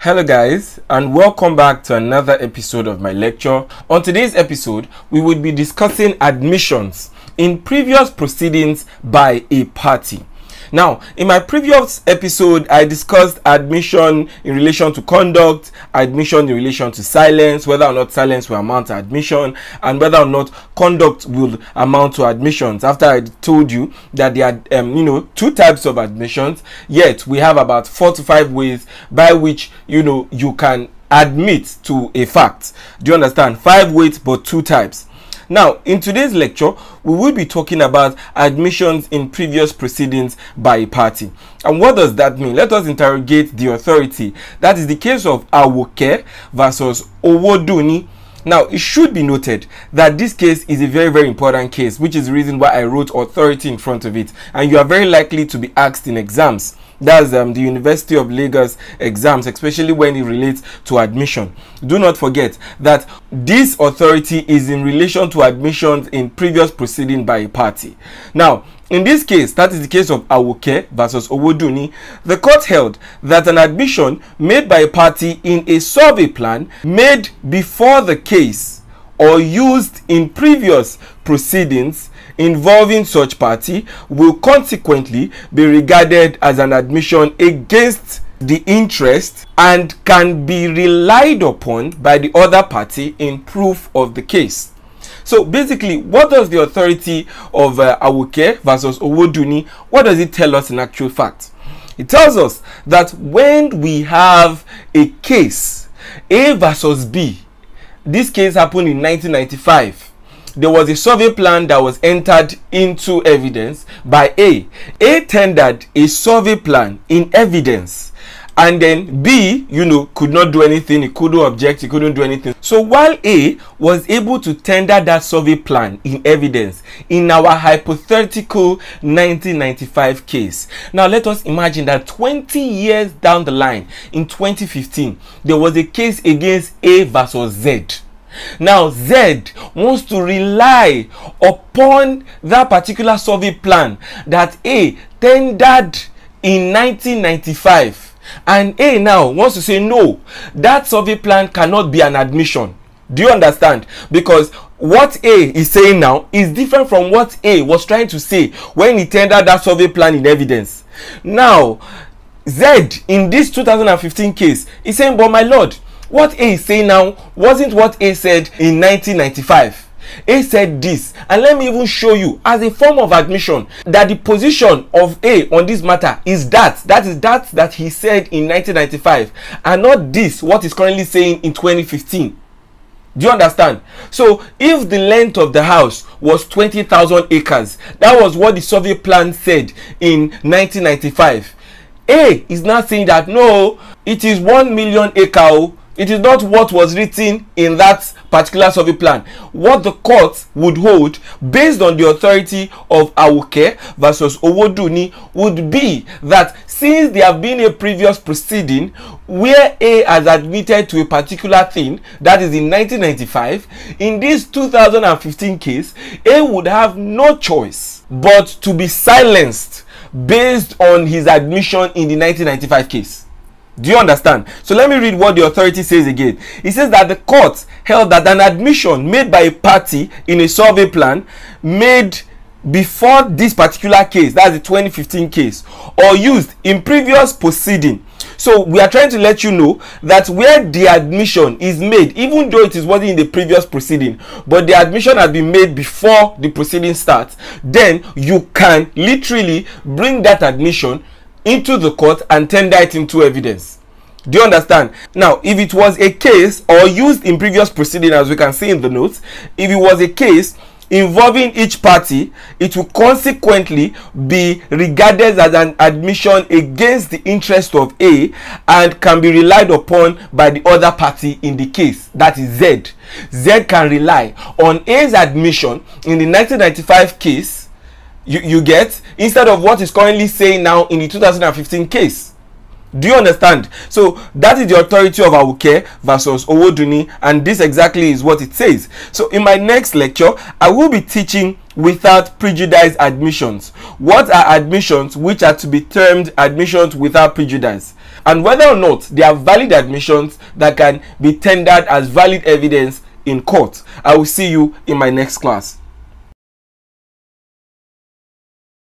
Hello guys and welcome back to another episode of my lecture. On today's episode, we will be discussing admissions in previous proceedings by a party. Now, in my previous episode, I discussed admission in relation to conduct, admission in relation to silence, whether or not silence will amount to admission, and whether or not conduct will amount to admissions. After I told you that there are, um, you know, two types of admissions, yet we have about four to five ways by which, you know, you can admit to a fact. Do you understand? Five ways, but two types. Now, in today's lecture, we will be talking about admissions in previous proceedings by a party. And what does that mean? Let us interrogate the authority. That is the case of Awoke versus Owodunni. Now, it should be noted that this case is a very, very important case, which is the reason why I wrote authority in front of it. And you are very likely to be asked in exams that's um, the University of Lagos exams, especially when it relates to admission. Do not forget that this authority is in relation to admissions in previous proceeding by a party. Now, in this case, that is the case of Awoke versus Owodunni, the court held that an admission made by a party in a survey plan made before the case or used in previous proceedings involving such party will consequently be regarded as an admission against the interest and can be relied upon by the other party in proof of the case. So basically, what does the authority of uh, versus Owodunni, what does it tell us in actual fact? It tells us that when we have a case, A versus B, this case happened in 1995 there was a survey plan that was entered into evidence by A. A tendered a survey plan in evidence and then B, you know, could not do anything, he couldn't object, he couldn't do anything. So while A was able to tender that survey plan in evidence in our hypothetical 1995 case. Now let us imagine that 20 years down the line, in 2015, there was a case against A versus Z now, Z wants to rely upon that particular survey plan that A tendered in 1995. And A now wants to say, no, that survey plan cannot be an admission. Do you understand? Because what A is saying now is different from what A was trying to say when he tendered that survey plan in evidence. Now, Z in this 2015 case is saying, but my lord, what A is saying now wasn't what A said in 1995. A said this, and let me even show you as a form of admission that the position of A on this matter is that that is that that he said in 1995, and not this what he's currently saying in 2015. Do you understand? So, if the length of the house was 20,000 acres, that was what the survey plan said in 1995. A is now saying that no, it is 1 million acre it is not what was written in that particular survey plan. What the court would hold based on the authority of Awoke versus Owoduni would be that since there have been a previous proceeding where A has admitted to a particular thing, that is in 1995, in this 2015 case, A would have no choice but to be silenced based on his admission in the 1995 case. Do you understand? So let me read what the authority says again. It says that the court held that an admission made by a party in a survey plan made before this particular case, that's the 2015 case, or used in previous proceeding. So we are trying to let you know that where the admission is made, even though it is wasn't in the previous proceeding, but the admission has been made before the proceeding starts, then you can literally bring that admission into the court and tender it into evidence. Do you understand? Now, if it was a case or used in previous proceeding, as we can see in the notes, if it was a case involving each party, it will consequently be regarded as an admission against the interest of A and can be relied upon by the other party in the case. That is Z. Z can rely on A's admission in the 1995 case you, you get? Instead of what is currently saying now in the 2015 case. Do you understand? So that is the authority of Awoke versus Owodunni and this exactly is what it says. So in my next lecture I will be teaching without prejudice admissions. What are admissions which are to be termed admissions without prejudice? And whether or not they are valid admissions that can be tendered as valid evidence in court. I will see you in my next class.